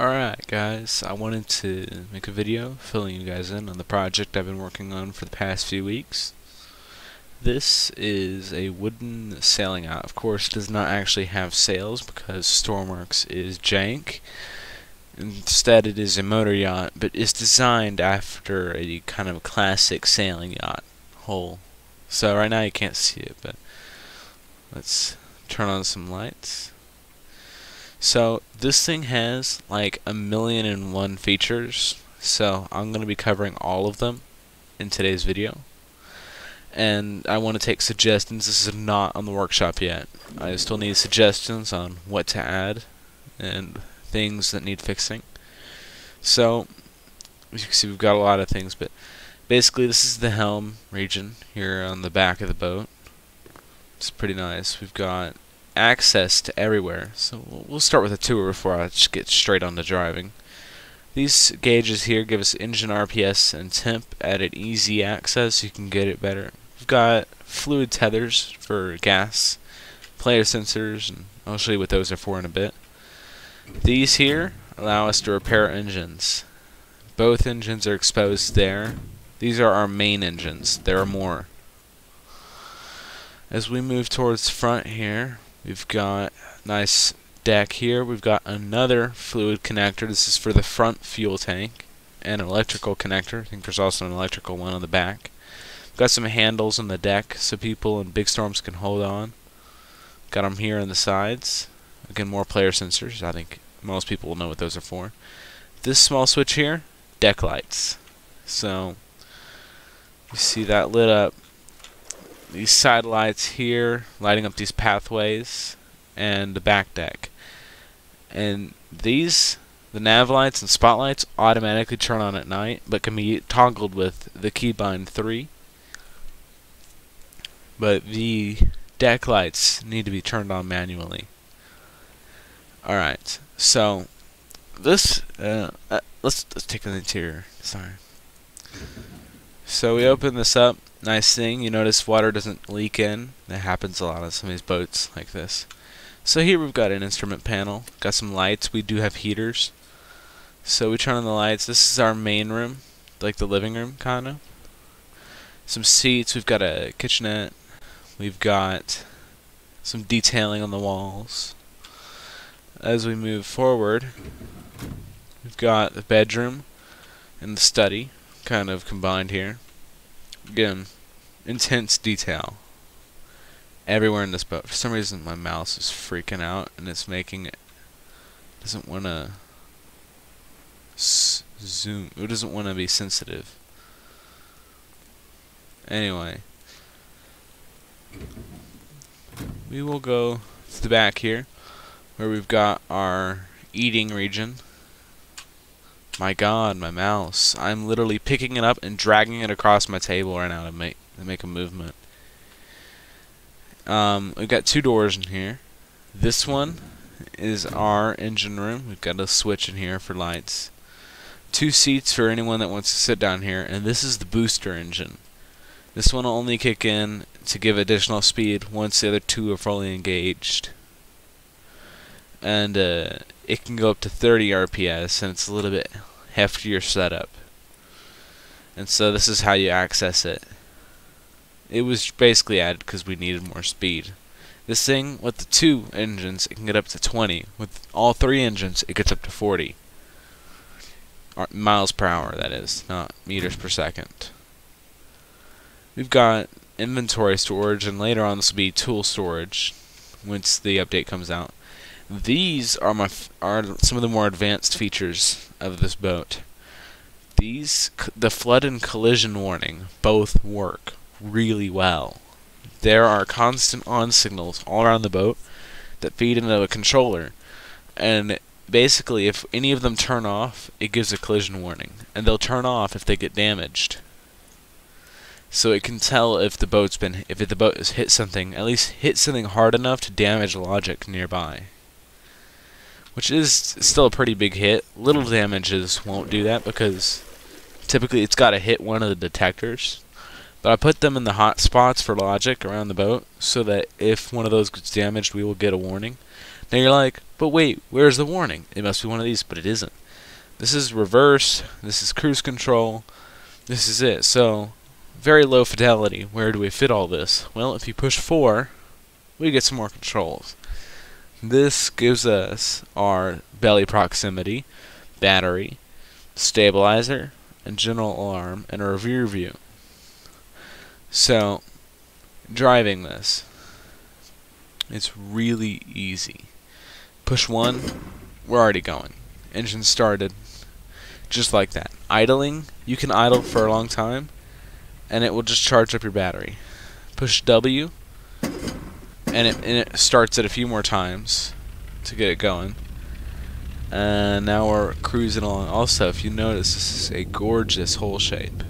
Alright guys, I wanted to make a video filling you guys in on the project I've been working on for the past few weeks. This is a wooden sailing yacht. Of course does not actually have sails because Stormworks is jank. Instead it is a motor yacht, but is designed after a kind of classic sailing yacht hull. So right now you can't see it, but let's turn on some lights. So this thing has like a million and one features, so I'm going to be covering all of them in today's video. And I want to take suggestions. This is not on the workshop yet. I still need suggestions on what to add and things that need fixing. So, as you can see, we've got a lot of things, but basically, this is the helm region here on the back of the boat. It's pretty nice. We've got access to everywhere. So we'll start with a tour before I just get straight on to driving. These gauges here give us engine RPS and temp at an easy access. You can get it better. We've got fluid tethers for gas, player sensors, and I'll show you what those are for in a bit. These here allow us to repair engines. Both engines are exposed there. These are our main engines. There are more. As we move towards front here, We've got nice deck here. We've got another fluid connector. This is for the front fuel tank. And an electrical connector. I think there's also an electrical one on the back. We've got some handles on the deck so people in big storms can hold on. Got them here on the sides. Again, more player sensors. I think most people will know what those are for. This small switch here, deck lights. So, you see that lit up these lights here lighting up these pathways and the back deck. And these the nav lights and spotlights automatically turn on at night but can be toggled with the keybind 3 but the deck lights need to be turned on manually. Alright so this uh, uh, let's, let's take the interior. Sorry. So we open this up nice thing. You notice water doesn't leak in. That happens a lot on some of these boats like this. So here we've got an instrument panel. Got some lights. We do have heaters. So we turn on the lights. This is our main room, like the living room, kind of. Some seats. We've got a kitchenette. We've got some detailing on the walls. As we move forward, we've got the bedroom and the study kind of combined here. Again, intense detail everywhere in this boat. For some reason, my mouse is freaking out and it's making it doesn't want to zoom. It doesn't want to be sensitive. Anyway, we will go to the back here, where we've got our eating region. My god, my mouse. I'm literally picking it up and dragging it across my table right now to make to make a movement. Um, we've got two doors in here. This one is our engine room. We've got a switch in here for lights. Two seats for anyone that wants to sit down here, and this is the booster engine. This one will only kick in to give additional speed once the other two are fully engaged. And uh, it can go up to 30 RPS, and it's a little bit heftier setup. And so this is how you access it. It was basically added because we needed more speed. This thing, with the two engines, it can get up to 20. With all three engines, it gets up to 40. Or miles per hour, that is, not meters per second. We've got inventory storage, and later on this will be tool storage once the update comes out. These are my are some of the more advanced features of this boat. These the flood and collision warning both work really well. There are constant on signals all around the boat that feed into a controller, and basically if any of them turn off, it gives a collision warning, and they'll turn off if they get damaged. So it can tell if the boat's been if the boat has hit something, at least hit something hard enough to damage logic nearby which is still a pretty big hit. Little damages won't do that because typically it's got to hit one of the detectors. But I put them in the hot spots for logic around the boat so that if one of those gets damaged, we will get a warning. Now you're like, but wait, where's the warning? It must be one of these, but it isn't. This is reverse, this is cruise control, this is it. So, very low fidelity. Where do we fit all this? Well, if you push 4, we get some more controls. This gives us our belly proximity, battery, stabilizer, and general alarm, and a rear view. So, driving this, it's really easy. Push 1, we're already going. Engine started, just like that. Idling, you can idle for a long time, and it will just charge up your battery. Push W, and it, and it starts it a few more times to get it going. And now we're cruising along. Also, if you notice, this is a gorgeous hole shape.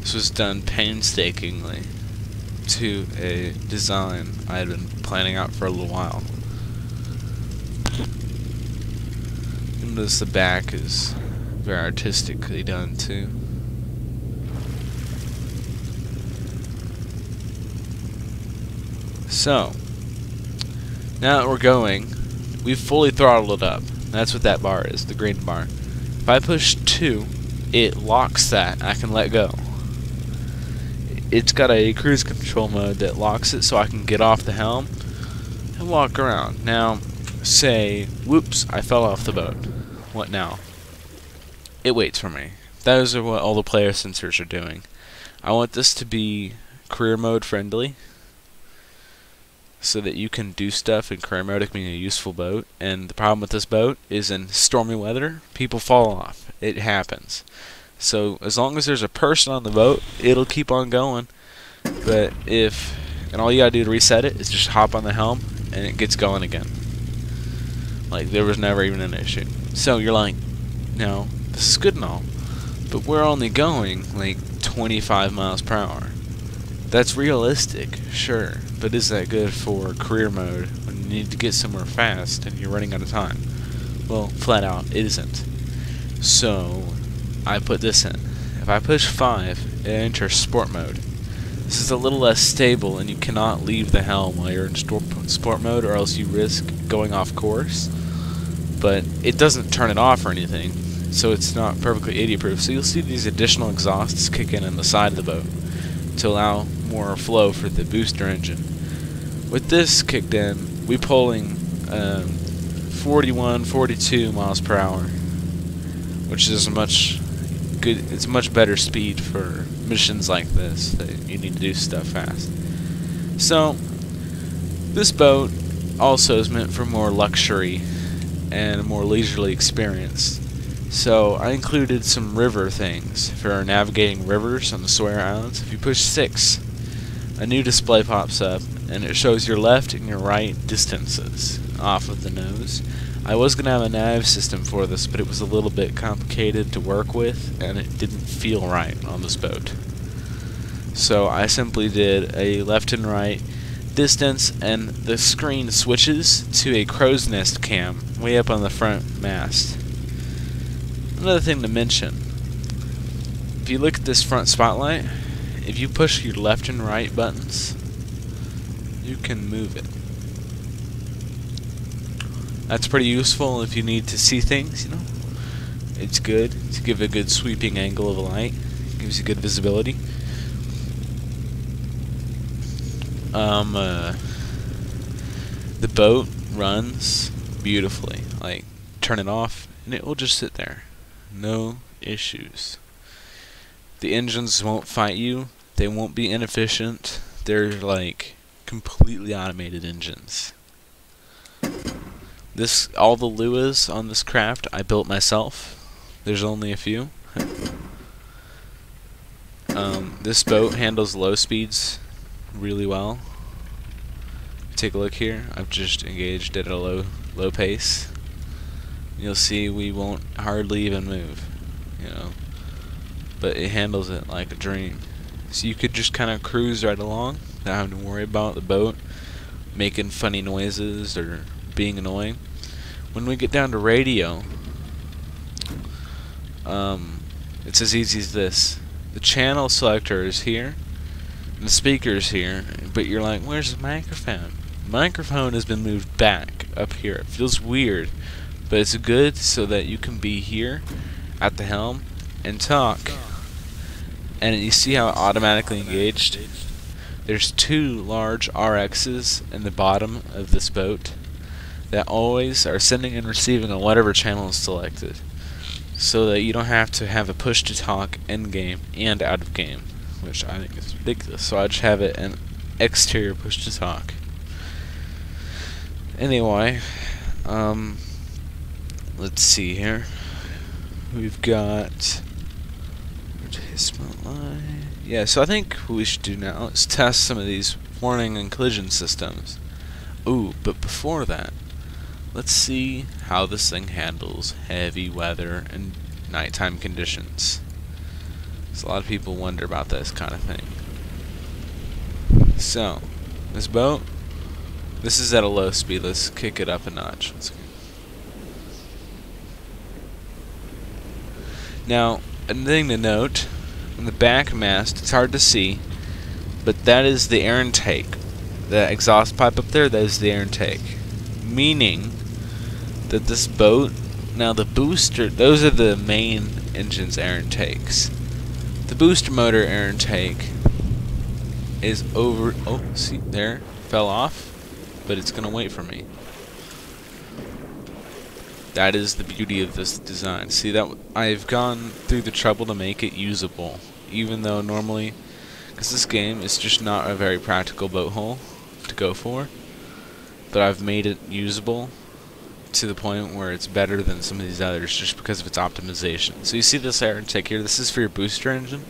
This was done painstakingly to a design I had been planning out for a little while. Notice the back is very artistically done too. So, now that we're going, we've fully throttled it up. That's what that bar is, the green bar. If I push 2, it locks that. I can let go. It's got a cruise control mode that locks it so I can get off the helm and walk around. Now, say, whoops, I fell off the boat. What now? It waits for me. Those are what all the player sensors are doing. I want this to be career mode friendly so that you can do stuff in career mode. It can a useful boat. And the problem with this boat is in stormy weather, people fall off. It happens. So as long as there's a person on the boat, it'll keep on going. But if and all you gotta do to reset it is just hop on the helm and it gets going again. Like there was never even an issue. So you're like, no, this is good and all, but we're only going like 25 miles per hour. That's realistic, sure, but is that good for career mode when you need to get somewhere fast and you're running out of time? Well, flat out, it isn't. So, I put this in. If I push 5, it enters sport mode. This is a little less stable and you cannot leave the helm while you're in sport mode or else you risk going off course. But it doesn't turn it off or anything, so it's not perfectly idiot-proof. So you'll see these additional exhausts kick in on the side of the boat to allow more flow for the booster engine. With this kicked in, we pulling um, 41, 42 miles per hour, which is a much good. It's much better speed for missions like this that you need to do stuff fast. So this boat also is meant for more luxury and a more leisurely experience. So I included some river things for navigating rivers on the Sawyer Islands. If you push 6, a new display pops up and it shows your left and your right distances off of the nose. I was going to have a nav system for this, but it was a little bit complicated to work with and it didn't feel right on this boat. So I simply did a left and right distance and the screen switches to a crow's nest cam way up on the front mast. Another thing to mention, if you look at this front spotlight, if you push your left and right buttons, you can move it. That's pretty useful if you need to see things, you know. It's good to give a good sweeping angle of light. Gives you good visibility. Um, uh, the boat runs beautifully. Like, turn it off, and it will just sit there no issues. The engines won't fight you. They won't be inefficient. They're like completely automated engines. This all the Luas on this craft I built myself. There's only a few. um, this boat handles low speeds really well. Take a look here. I've just engaged at a low low pace you'll see we won't hardly even move, you know. But it handles it like a dream. So you could just kind of cruise right along, not having to worry about the boat making funny noises or being annoying. When we get down to radio, um, it's as easy as this. The channel selector is here. the speaker is here, but you're like, where's the microphone? microphone has been moved back up here. It feels weird, but it's good so that you can be here at the helm and talk. And you see how it automatically engaged? There's two large RXs in the bottom of this boat that always are sending and receiving on whatever channel is selected so that you don't have to have a push to talk in game and out of game which I think is ridiculous. So I just have it an exterior push to talk. Anyway um let's see here. We've got yeah so I think what we should do now is test some of these warning and collision systems ooh but before that Let's see how this thing handles heavy weather and nighttime conditions. So a lot of people wonder about this kind of thing. So, this boat, this is at a low speed. Let's kick it up a notch. Now, a thing to note, on the back mast, it's hard to see, but that is the air intake. The exhaust pipe up there, that is the air intake. Meaning, that this boat, now the booster, those are the main engine's air intakes. The booster motor air intake is over, oh, see, there, fell off, but it's going to wait for me. That is the beauty of this design. See that I've gone through the trouble to make it usable, even though normally, because this game is just not a very practical boat hull to go for, but I've made it usable to the point where it's better than some of these others just because of its optimization. So you see this air intake here, this is for your booster engine.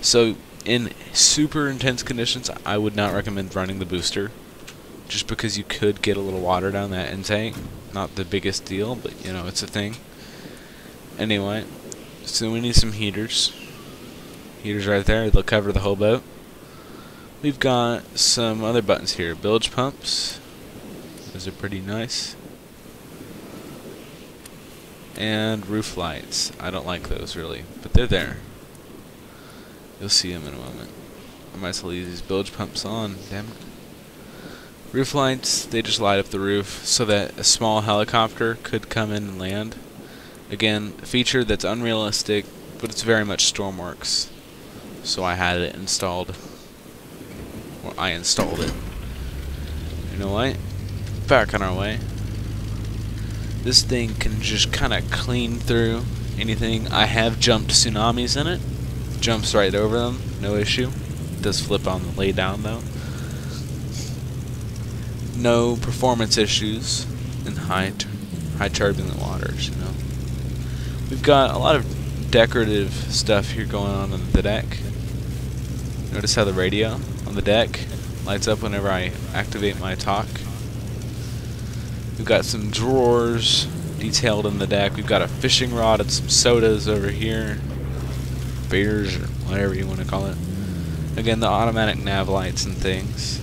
So in super intense conditions, I would not recommend running the booster just because you could get a little water down that intake. Not the biggest deal, but you know, it's a thing. Anyway, so we need some heaters. Heaters right there, they'll cover the whole boat. We've got some other buttons here. Bilge pumps. Those are pretty nice and roof lights. I don't like those really, but they're there. You'll see them in a moment. I might as well leave these bilge pumps on, damn it. Roof lights, they just light up the roof so that a small helicopter could come in and land. Again, a feature that's unrealistic, but it's very much Stormworks. So I had it installed. Or I installed it. You know what? Back on our way. This thing can just kind of clean through anything. I have jumped tsunamis in it. Jumps right over them, no issue. Does flip on the lay down though. No performance issues in high high turbulent waters, you know. We've got a lot of decorative stuff here going on on the deck. Notice how the radio on the deck lights up whenever I activate my talk. We've got some drawers detailed in the deck. We've got a fishing rod and some sodas over here. Beers or whatever you want to call it. Again, the automatic nav lights and things.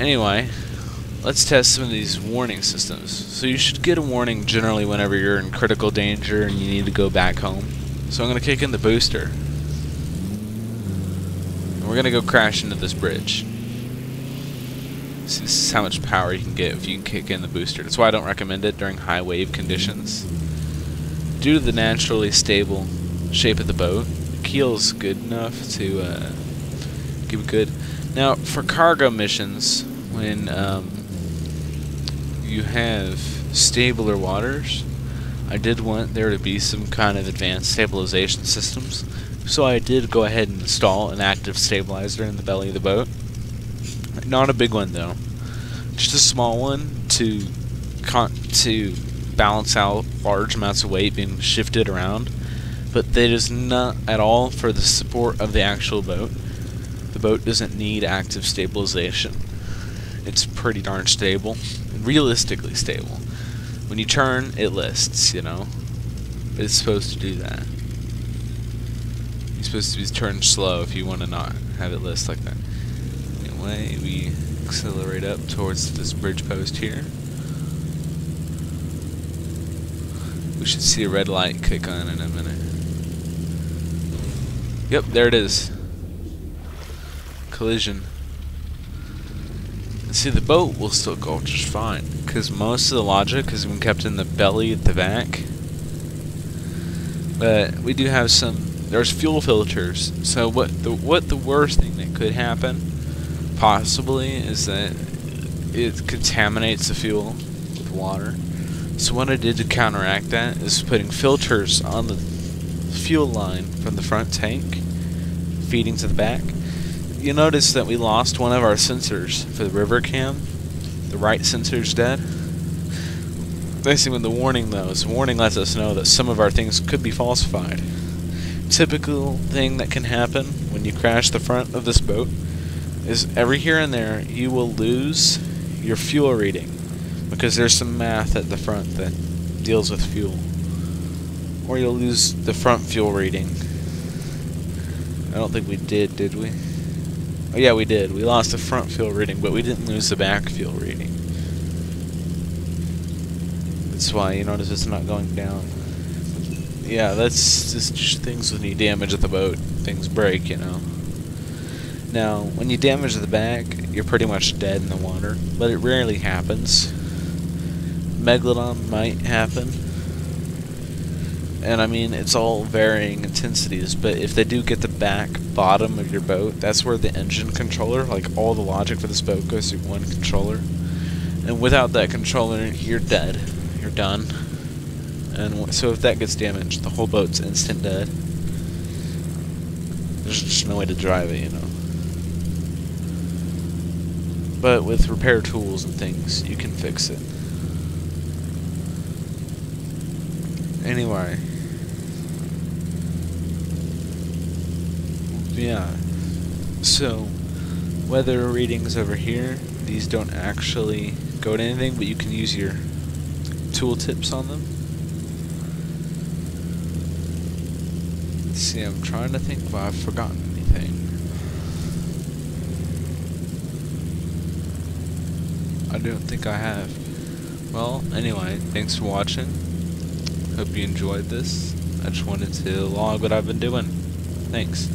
Anyway, let's test some of these warning systems. So you should get a warning generally whenever you're in critical danger and you need to go back home. So I'm going to kick in the booster. And we're going to go crash into this bridge. See, this is how much power you can get if you can kick in the booster. That's why I don't recommend it during high wave conditions. Due to the naturally stable shape of the boat, the keel is good enough to uh, give it good. Now, for cargo missions, when um, you have stabler waters, I did want there to be some kind of advanced stabilization systems. So I did go ahead and install an active stabilizer in the belly of the boat. Not a big one though, just a small one to to balance out large amounts of weight being shifted around. But that is not at all for the support of the actual boat. The boat doesn't need active stabilization. It's pretty darn stable, realistically stable. When you turn, it lists, you know. It's supposed to do that. You're supposed to be turned slow if you want to not have it list like that Anyway, we accelerate up towards this bridge post here. We should see a red light kick on in a minute. Yep, there it is. collision. See, the boat will still go just fine, because most of the logic has been kept in the belly at the back. But we do have some. There's fuel filters. So what the what the worst thing that could happen, possibly, is that it contaminates the fuel with water. So what I did to counteract that is putting filters on the fuel line from the front tank, feeding to the back you notice that we lost one of our sensors for the river cam. The right sensor's dead. Basically, when the warning though, the warning lets us know that some of our things could be falsified. Typical thing that can happen when you crash the front of this boat is every here and there you will lose your fuel reading because there's some math at the front that deals with fuel. Or you'll lose the front fuel reading. I don't think we did, did we? Oh yeah, we did. We lost the front fuel reading, but we didn't lose the back fuel reading. That's why you notice it's not going down. Yeah, that's just things when you damage the boat. Things break, you know. Now, when you damage the back, you're pretty much dead in the water, but it rarely happens. Megalodon might happen, and I mean, it's all varying intensities, but if they do get the back bottom of your boat, that's where the engine controller, like all the logic for this boat goes through one controller. And without that controller, you're dead. You're done. And so if that gets damaged, the whole boat's instant dead. There's just no way to drive it, you know. But with repair tools and things, you can fix it. Anyway. Yeah. So, weather readings over here, these don't actually go to anything, but you can use your tooltips on them. Let's see, I'm trying to think if I've forgotten anything. I don't think I have. Well, anyway, thanks for watching. Hope you enjoyed this. I just wanted to log what I've been doing. Thanks.